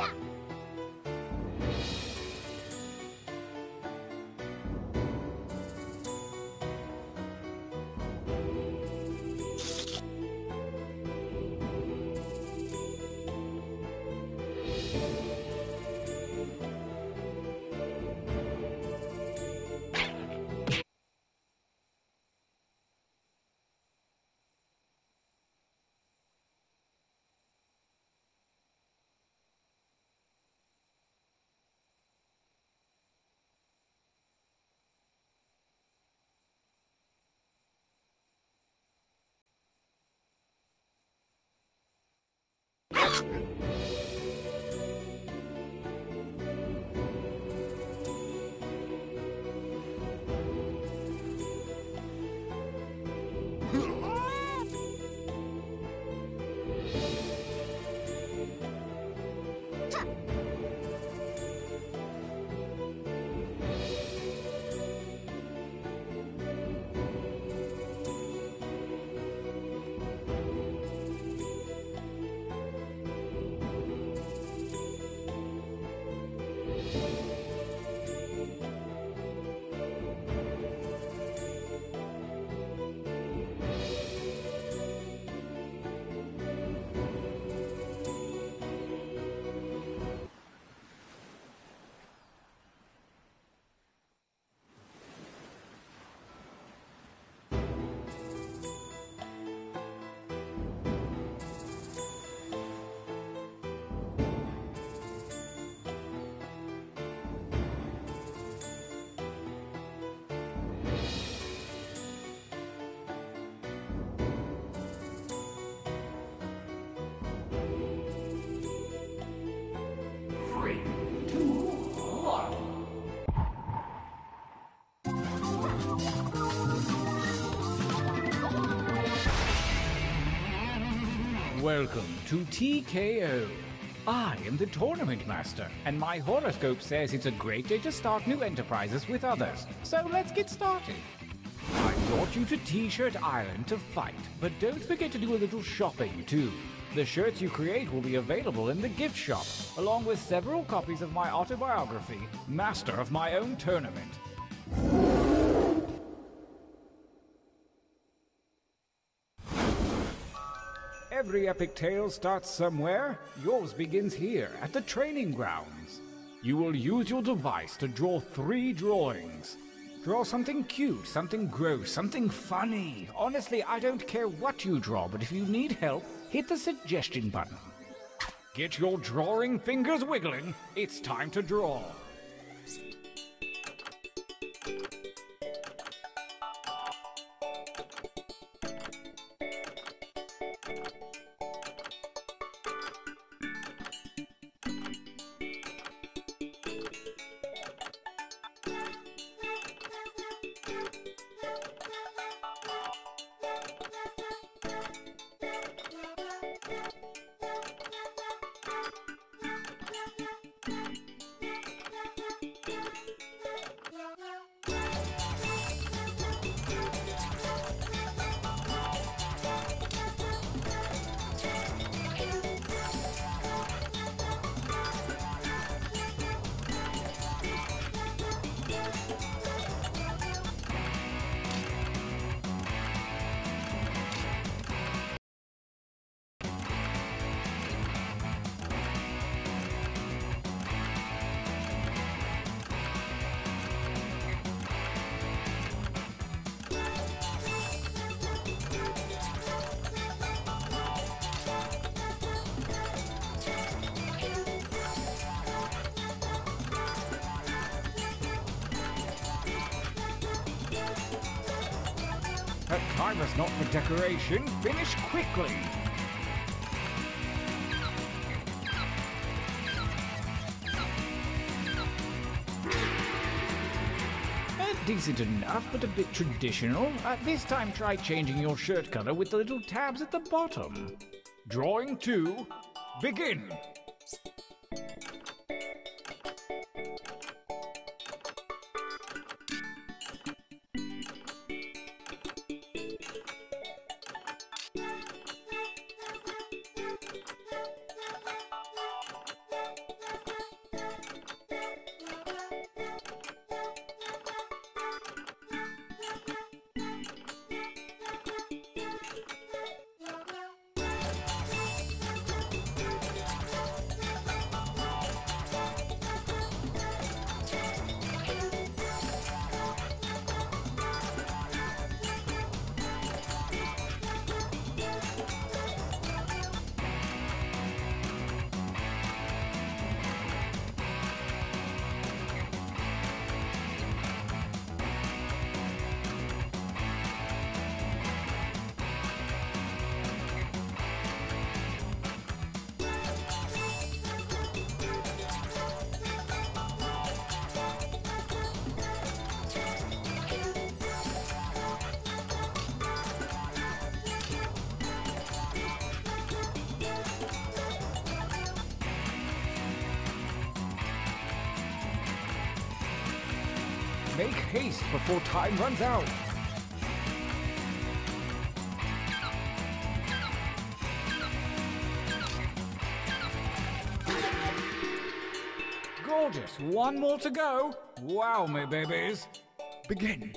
거야! えっ? Welcome to TKO. I am the tournament master, and my horoscope says it's a great day to start new enterprises with others. So let's get started. I brought you to T shirt Island to fight, but don't forget to do a little shopping too. The shirts you create will be available in the gift shop, along with several copies of my autobiography, Master of My Own Tournament. Every epic tale starts somewhere. Yours begins here at the training grounds. You will use your device to draw three drawings. Draw something cute, something gross, something funny. Honestly, I don't care what you draw, but if you need help, hit the suggestion button. Get your drawing fingers wiggling. It's time to draw. Time is not for decoration. Finish quickly. Decent enough, but a bit traditional. At this time, try changing your shirt color with the little tabs at the bottom. Drawing two, begin. Make haste before time runs out. Gorgeous. One more to go. Wow, me babies. Begin.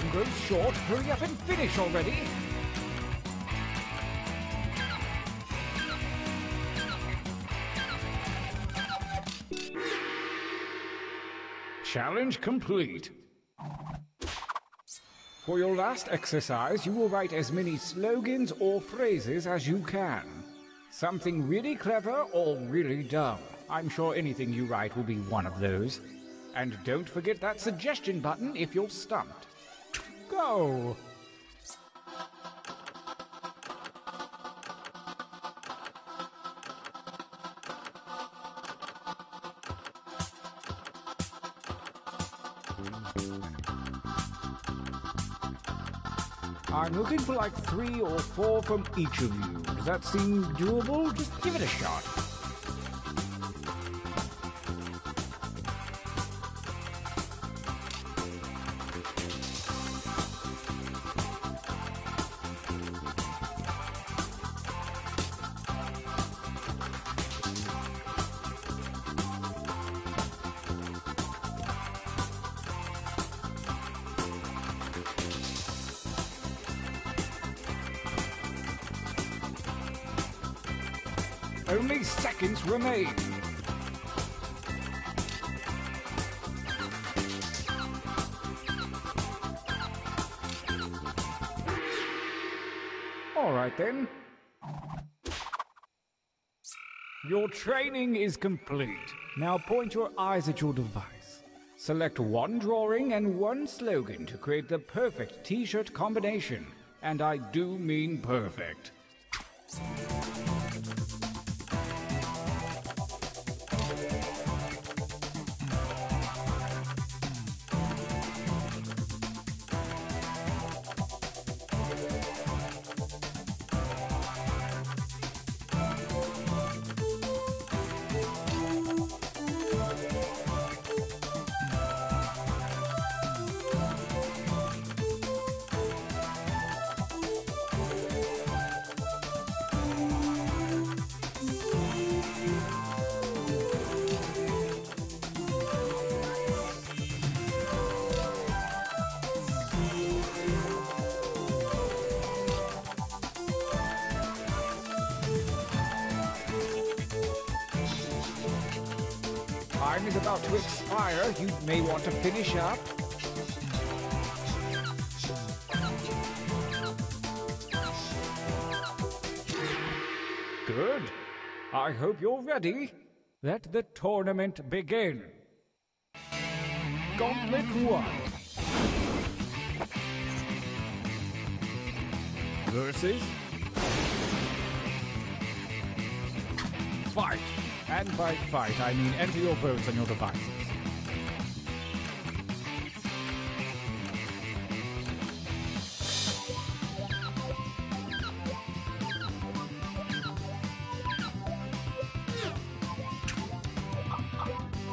Time grows short. Hurry up and finish already. Challenge complete. For your last exercise, you will write as many slogans or phrases as you can. Something really clever or really dumb. I'm sure anything you write will be one of those. And don't forget that suggestion button if you're stumped. Go! I'm looking for like three or four from each of you. Does that seem doable? Just give it a shot. Only seconds remain. All right then. Your training is complete. Now point your eyes at your device. Select one drawing and one slogan to create the perfect t-shirt combination. And I do mean perfect. Time is about to expire. You may want to finish up. Good. I hope you're ready. Let the tournament begin. Gauntlet 1. Versus. Fight. And by fight, I mean enter your votes on your devices.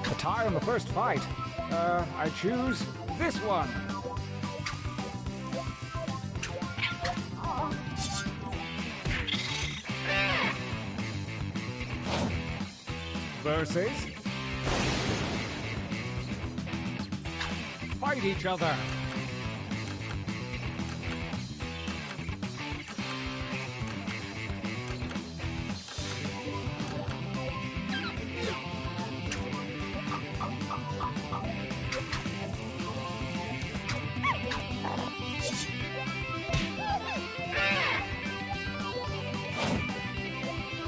A tie on the first fight. Uh, I choose this one. Versus. Fight each other.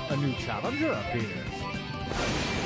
A new challenger appears.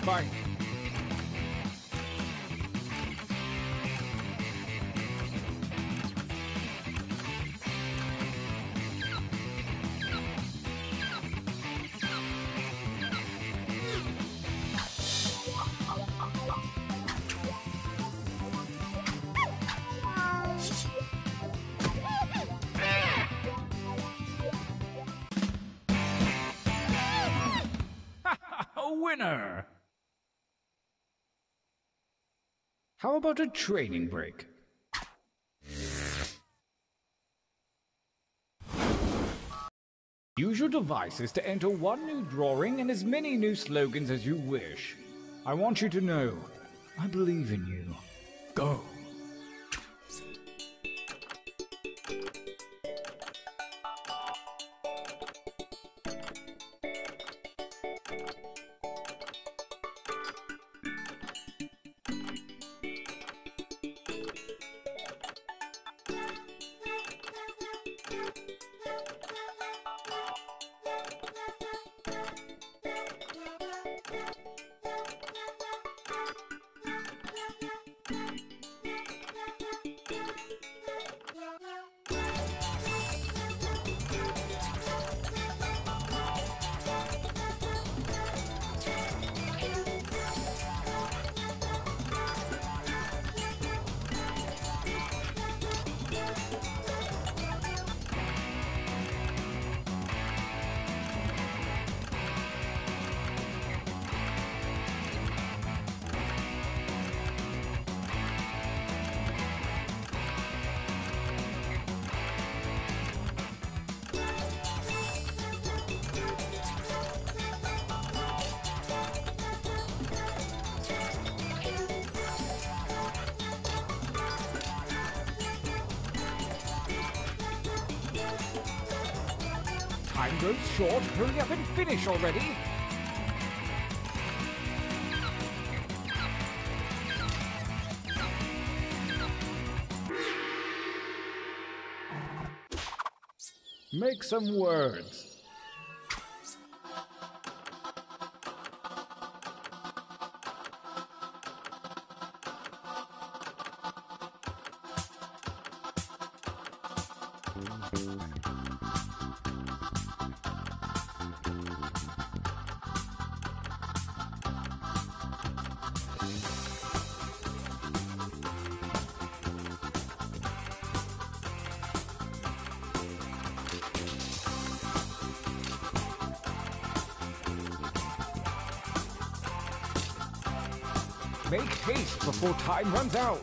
A winner! How about a training break? Use your devices to enter one new drawing and as many new slogans as you wish. I want you to know, I believe in you. Go. Goes short. Hurry up and finish already. Make some words. before time runs out.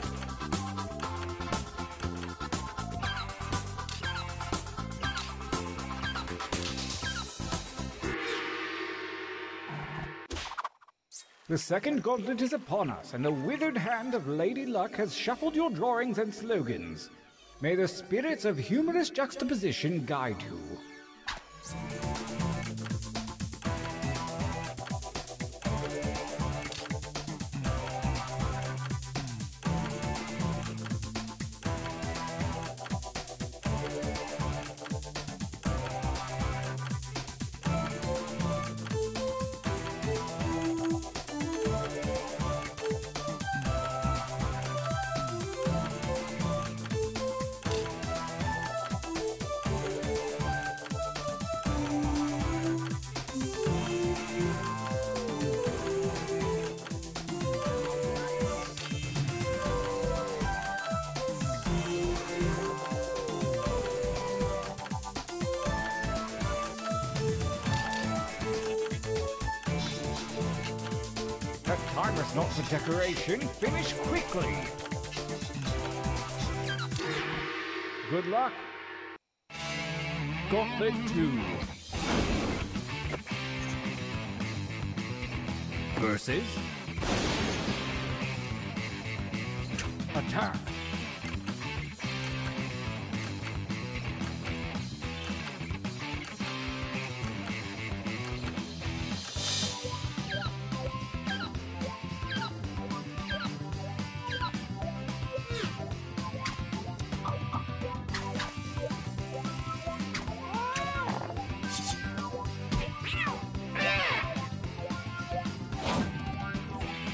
The second gauntlet is upon us, and the withered hand of Lady Luck has shuffled your drawings and slogans. May the spirits of humorous juxtaposition guide you.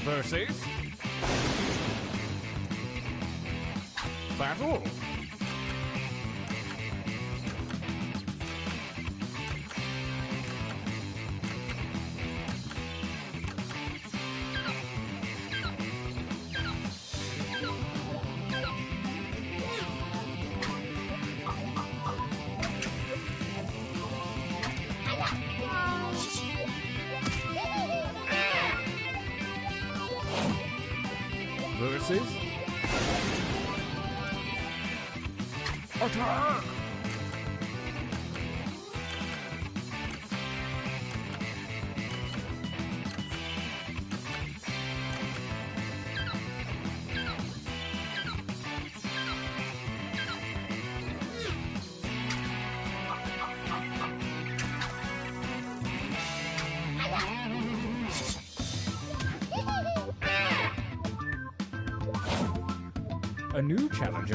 versus Battle.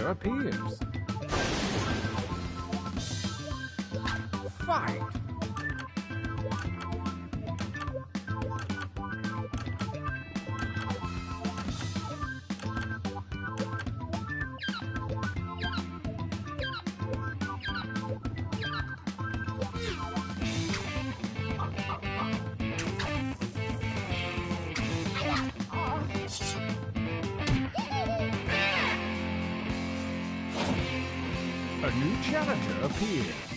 appears. A new challenger appears.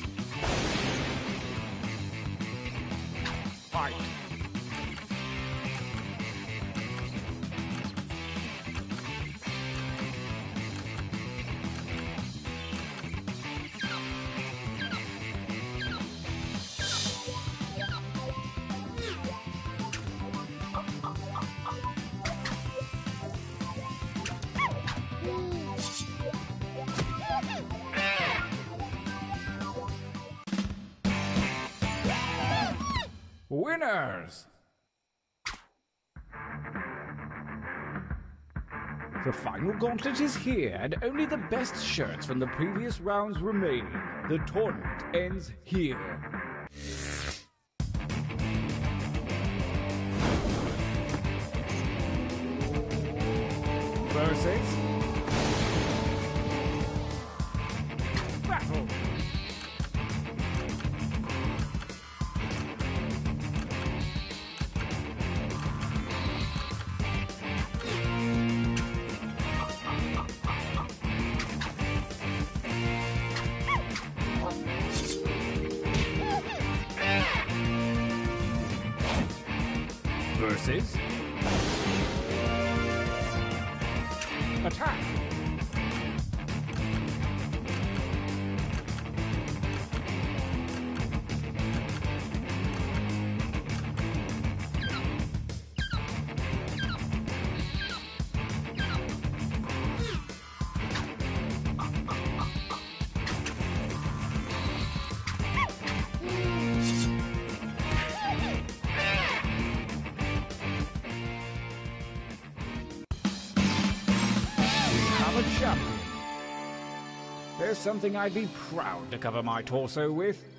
gauntlet is here, and only the best shirts from the previous rounds remain. The tournament ends here. services. Something I'd be proud to cover my torso with.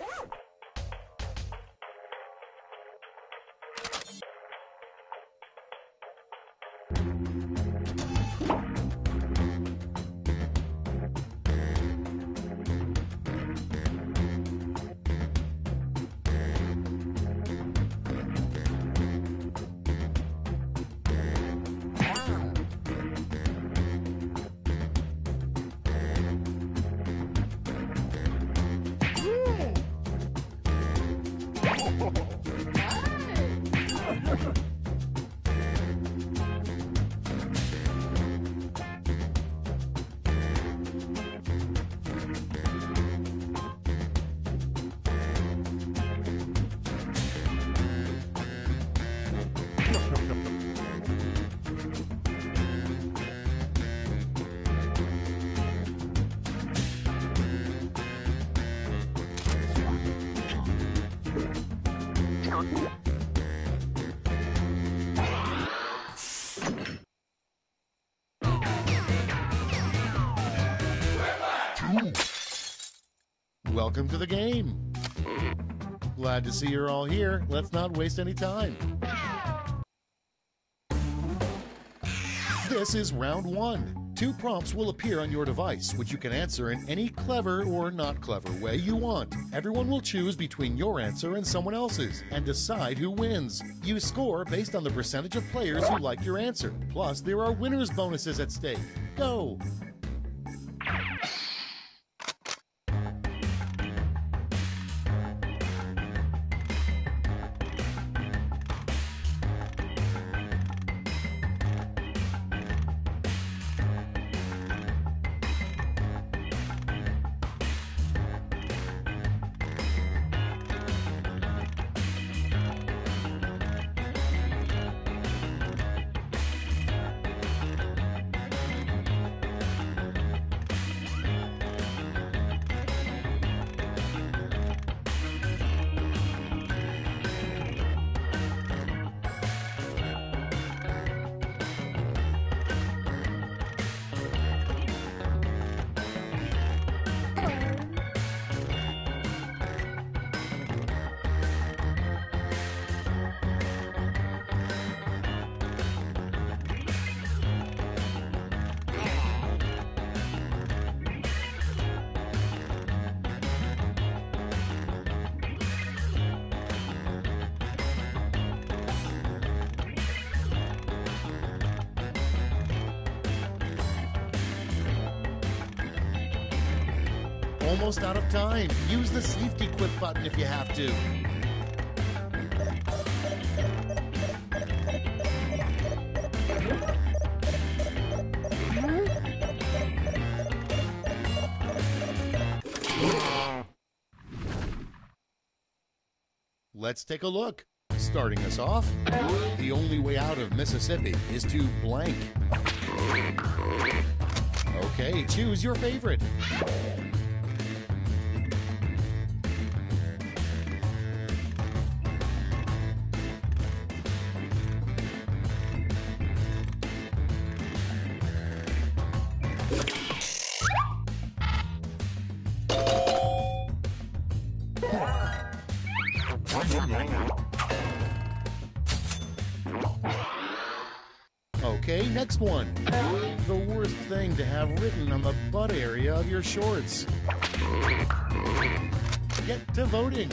Yeah. Welcome to the game. Glad to see you're all here. Let's not waste any time. This is round one. Two prompts will appear on your device, which you can answer in any clever or not clever way you want. Everyone will choose between your answer and someone else's and decide who wins. You score based on the percentage of players who like your answer. Plus, there are winners' bonuses at stake. Go! Almost out of time. Use the safety quip button if you have to. Let's take a look. Starting us off, the only way out of Mississippi is to blank. Okay, choose your favorite. Next one. The worst thing to have written on the butt area of your shorts. Get to voting.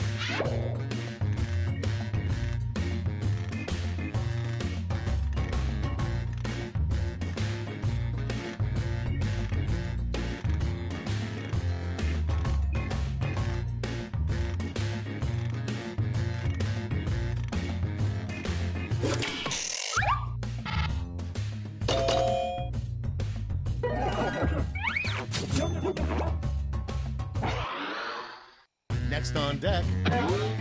Next on deck,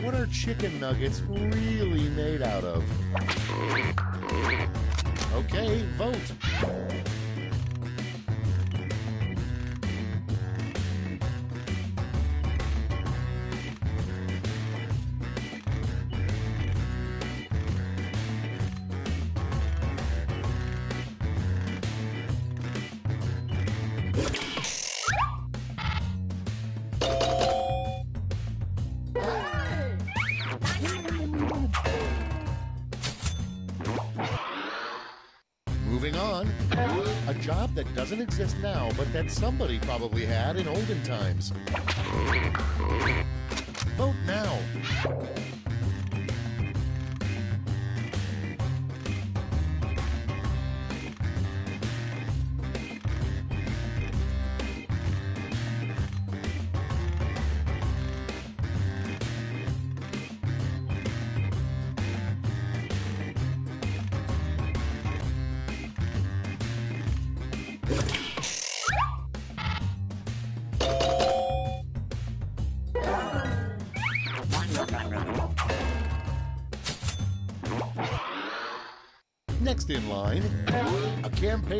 what are chicken nuggets really made out of? Okay, vote. Exist now, but that somebody probably had in olden times.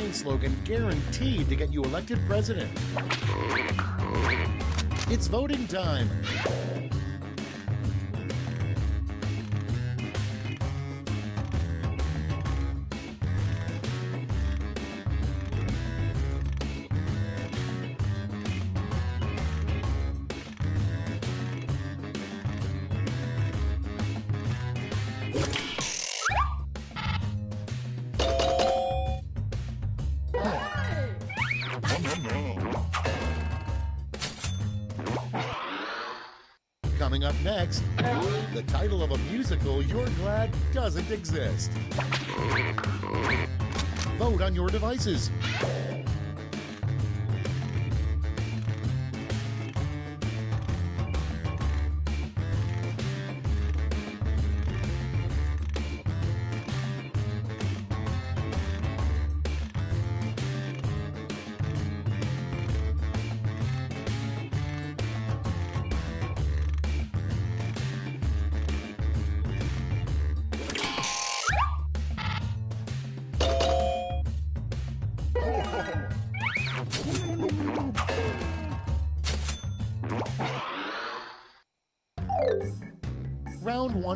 Campaign slogan guaranteed to get you elected president. It's voting time. Doesn't exist. Vote on your devices.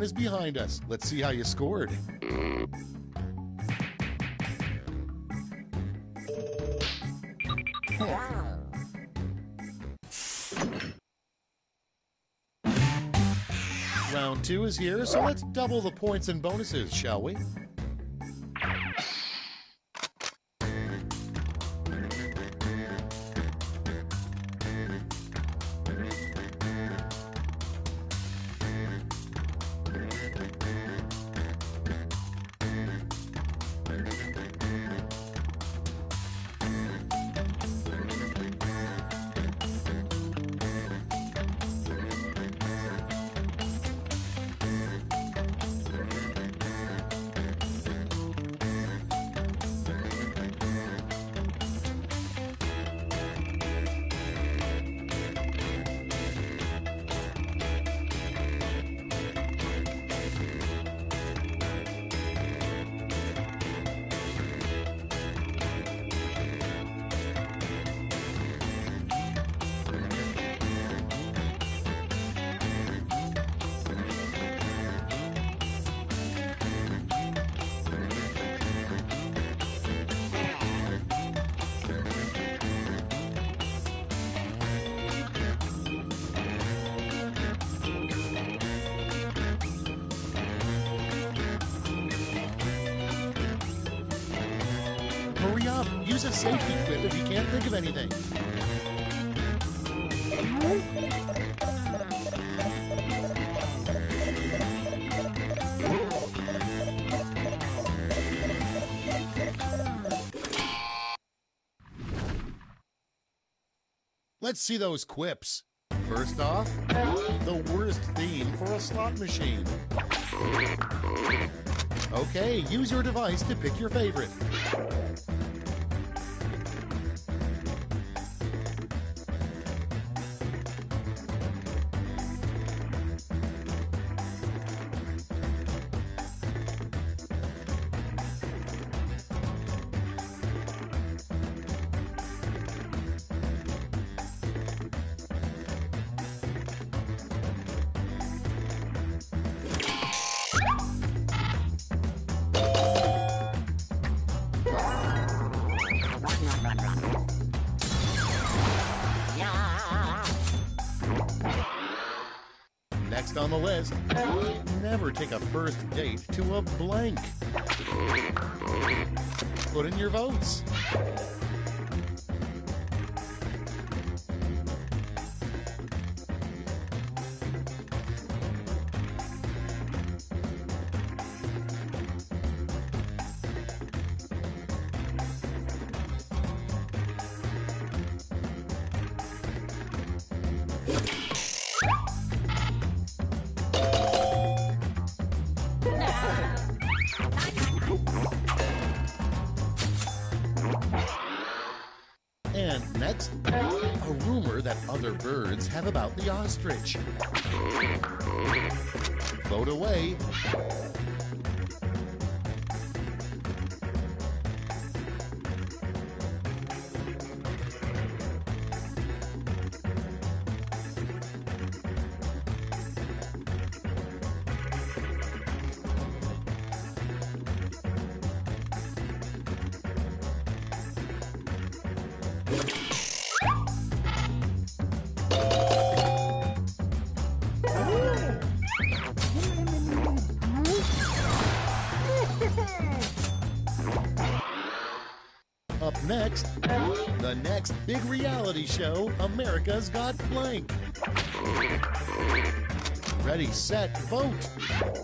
Is behind us. Let's see how you scored. Round two is here, so let's double the points and bonuses, shall we? Hurry up! Use a safety quip if you can't think of anything. Let's see those quips. First off, the worst theme for a slot machine. Okay, use your device to pick your favorite. The ostrich. Vote away. The next big reality show, America's Got Blank. Ready, set, vote.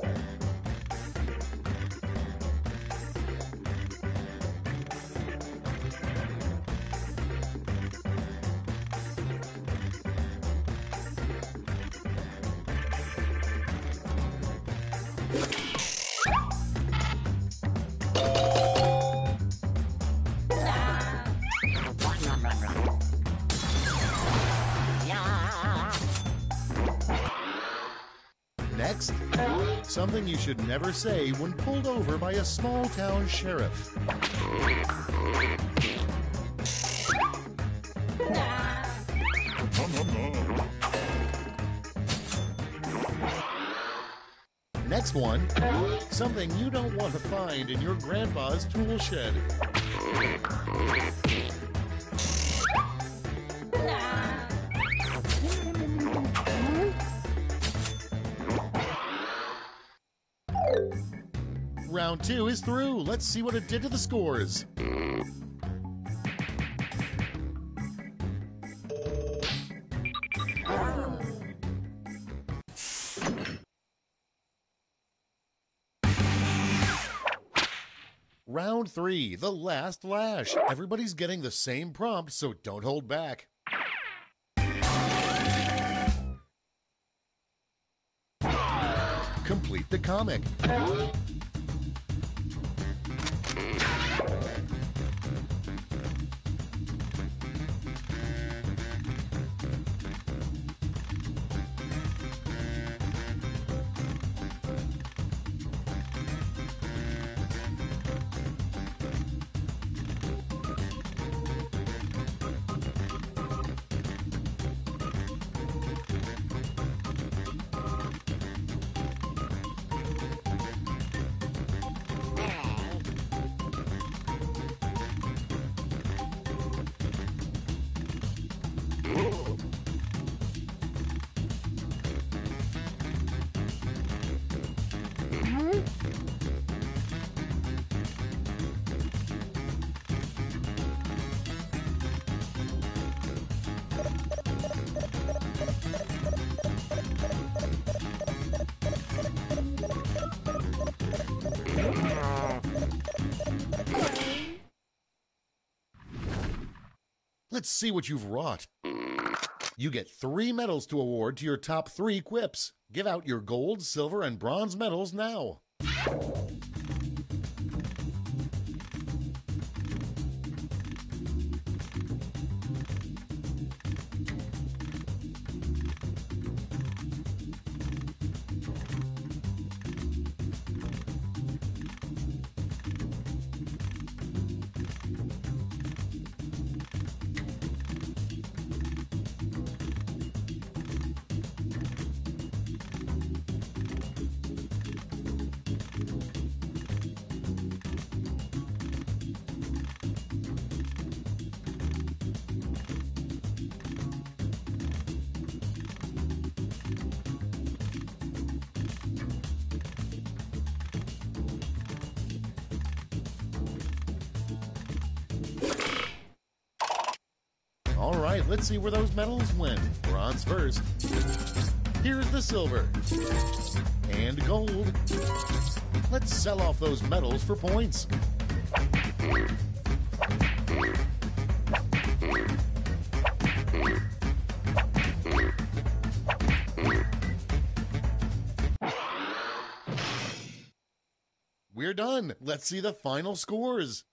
Something you should never say when pulled over by a small town sheriff. Next one, something you don't want to find in your grandpa's tool shed. Round two is through. Let's see what it did to the scores. Round three, the last lash. Everybody's getting the same prompt, so don't hold back. Complete the comic. Let's see what you've wrought. You get three medals to award to your top three quips. Give out your gold, silver, and bronze medals now. Let's see where those medals went. Bronze first. Here's the silver. And gold. Let's sell off those medals for points. We're done. Let's see the final scores.